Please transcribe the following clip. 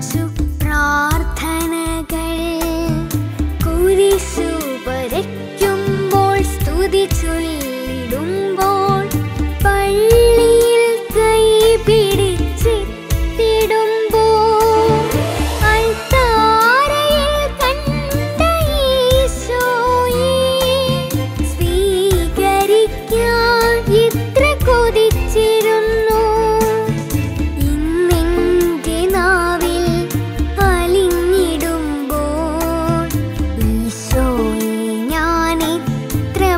So.